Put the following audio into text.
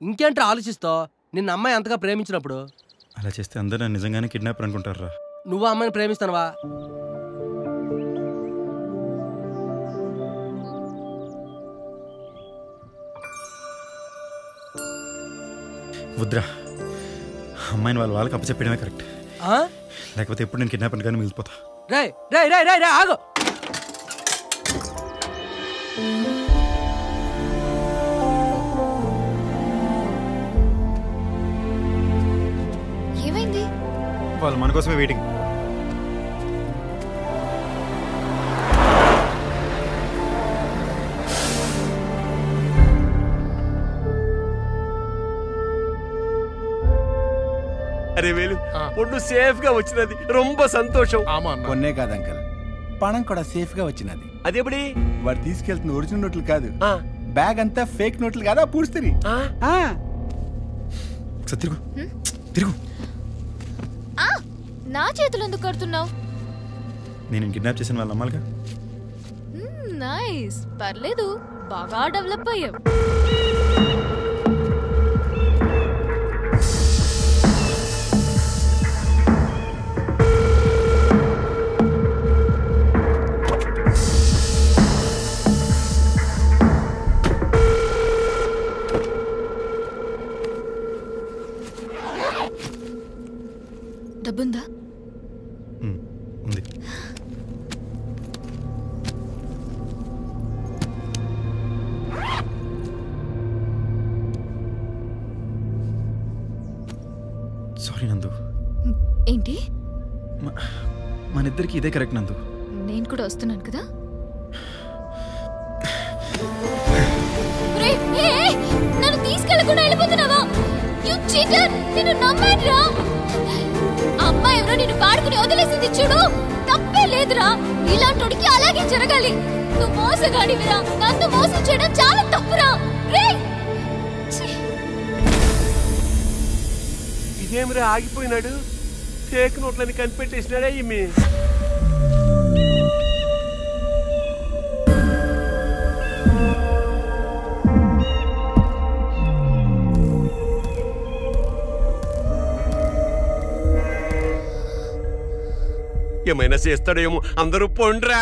ఇంకేంట్రా ఆలోచిస్తావు? నిన్న అమ్మాయి అంతగా ప్రేమించినప్పుడు? అలా చేస్తే అందరూ నిజంగానే కిడ్నాపర్ అనుకుంటారా నువ్వు అమ్మాయిని ప్రేమిస్తానవా? వద్దురా. అమ్మాయిని వాళ్ళ వాళ్ళకి అప్పచెప్పడమే కరెక్ట్? లేకపోతే ఎప్పుడు నేను కిడ్నాపర్ కానీ మిగిలిపోతా. రేయ్ రేయ్ రేయ్ రేయ్ రేయ్ ఆగు. వాళ్ళు మన కోసమే వెయిటింగ్ అరే వేలు పొన్ను సేఫ్గా వచ్చినది. రొంబ సంతోషం. కొన్నే కాదు అంకల్. పణం కూడా సేఫ్గా వచ్చినది. అదెప్పుడి వాడు తీసుకెళ్తున్న ఒరిజినల్ నోట్లు కాదు. బ్యాగ్ అంతా ఫేక్ నోట్లు కాదా? పూడుస్తుంది తిరుగు. తిరుగు. నా చేతులు ఎందుకు కడుతున్నావు? నేను కిడ్నాప్ చేసిన వాళ్ళ అమ్మాలిగా? నైస్ పర్లేదు. బాగా డెవలప్ అయ్యావు. డబ్బుందా? ఉంది. సారీ నందు. ఏంటి? మ- మన ఇద్దరికి ఇదే కరెక్ట్ నందు. నేను కూడా వస్తున్నాను కదా? నన్ను తీసుకెళ్ళకుండా వెళ్ళిపోతున్నావా? యు చీటర్ నిన్ను నమ్మానురా ఆ అమ్మాయి ఎవరో నిన్ను వదిలేసింది చూడు. తప్పే లేదురా. ఇలాంటోడికి అలాగే జరగాలి. నువ్వు మోసగాడివిరా. నన్ను మోసం చేయడం చాలా తప్పురా. ఇదేమిరా ఆగిపోయినాడు? ఫేక్ నోట్లని కనిపెట్టేసినాడే ఈమె. ఏమైనా చేస్తాడేమో అందరూ పొండ్రా.